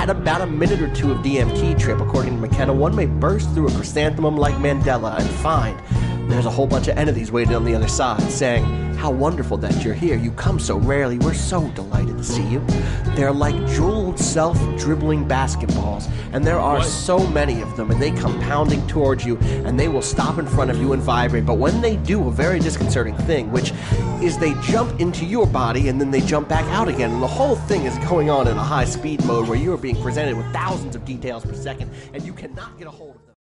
At about a minute or two of DMT trip, according to McKenna, one may burst through a chrysanthemum like mandala and find there's a whole bunch of entities waiting on the other side saying, How wonderful that you're here. You come so rarely. We're so delighted to see you. They're like jeweled, self dribbling basketballs, and there are so many of them, and they come pounding towards you, and they will stop in front of you and vibrate. But when they do a very disconcerting thing, which is they jump into your body and then they jump back out again, and the whole thing is going on in a high speed mode where you are being presented with thousands of details per second, and you cannot get a hold of them.